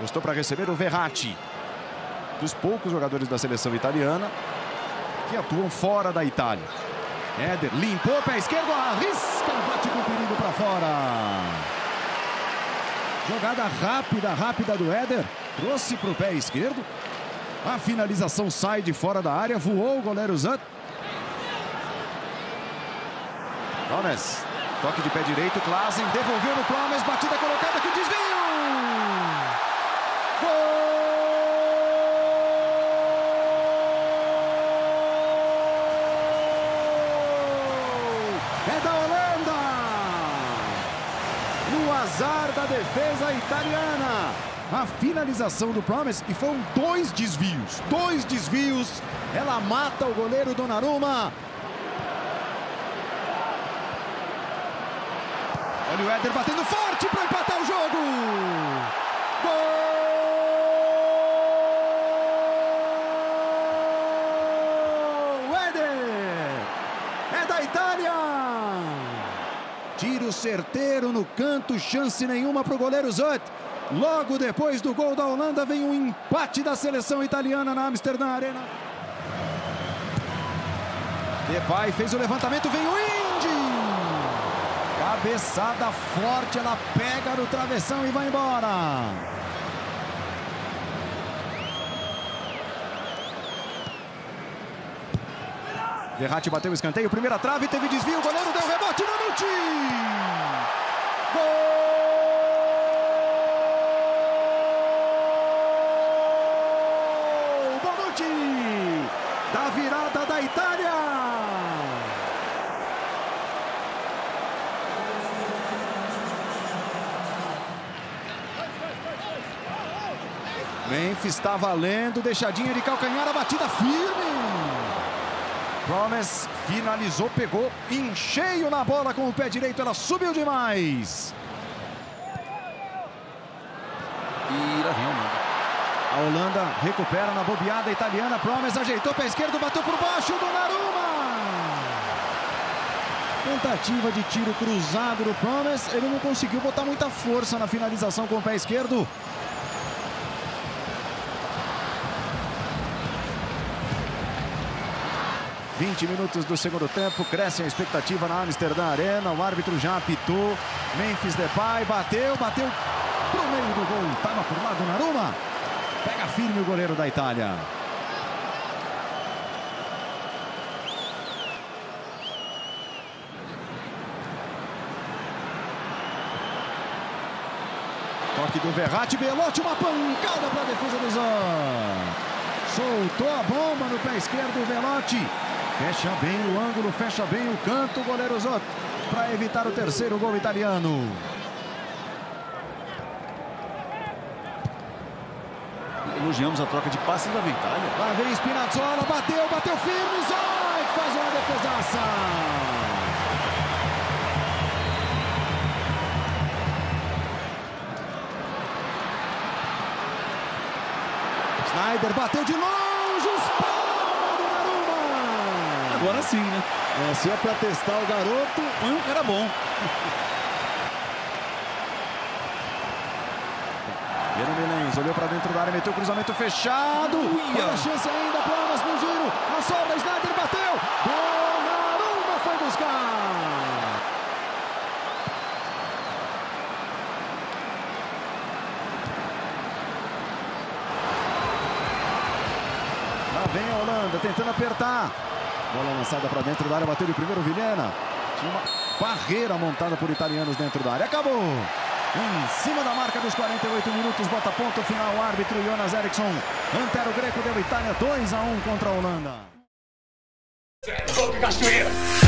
Gostou para receber o Verratti. Dos poucos jogadores da seleção italiana que atuam fora da Itália. Éder limpou, pé esquerdo, arrisca bate com perigo para fora. Jogada rápida, rápida do Éder. Trouxe para o pé esquerdo. A finalização sai de fora da área. Voou o goleiro Zant. Promes. Toque de pé direito. Klasen devolveu no Promes. Batida colocada que desvio. Da defesa italiana. A finalização do Promise e foram dois desvios. Dois desvios. Ela mata o goleiro Donnarumma. Olha o Éder batendo forte para empatar o jogo. Gol! Éder! É da Itália! Tiro certeiro no canto, chance nenhuma para o goleiro Zut. Logo depois do gol da Holanda vem um empate da seleção italiana na Amsterdã Arena. Depay fez o levantamento, vem o Indy! Cabeçada forte, ela pega no travessão e vai embora. Verratti bateu o escanteio, primeira trave, teve desvio, o goleiro deu rebote, Bonucci! Gol! Bonucci! Da virada da Itália! Memphis está valendo, deixadinha de calcanhar, a batida firme. Promes finalizou, pegou em cheio na bola com o pé direito, ela subiu demais. E lá vem a Holanda. A Holanda recupera na bobeada italiana, Promes ajeitou pé esquerdo, bateu por baixo, Donnarumma. Tentativa de tiro cruzado do Promes, ele não conseguiu botar muita força na finalização com o pé esquerdo. Vinte minutos do segundo tempo, cresce a expectativa na Amsterdã Arena, o árbitro já apitou, Memphis Depay bateu, bateu pro meio do gol, tava por lá Donnarumma, pega firme o goleiro da Itália. Toque do Verratti, Belotti, uma pancada para a defesa do Zan. Soltou a bomba no pé esquerdo, Belotti. Fecha bem o ângulo, fecha bem o canto, o goleiro Zot, para evitar o terceiro gol italiano. Elogiamos a troca de passes da Itália. Lá vem Spinazzola, bateu, bateu firme, Zot faz uma defesaça. Snyder bateu de longe, espalma Donnarumma. Agora sim, né? É, se é para testar o garoto, Põe um cara bom. Vero Milens olhou para dentro da área, meteu o cruzamento fechado. Uia. Olha a chance ainda, Planas no giro. A sobra, Snyder bateu. Donnarumma foi buscar. Lá vem a Holanda tentando apertar. Bola lançada para dentro da área, bateu de primeiro Vilhena. Tinha uma barreira montada por italianos dentro da área. Acabou. Em cima da marca dos 48 minutos, bota ponto final o árbitro Jonas Eriksson. Antero Greco deu Itália 2 a 1 contra a Holanda. Cachoeira.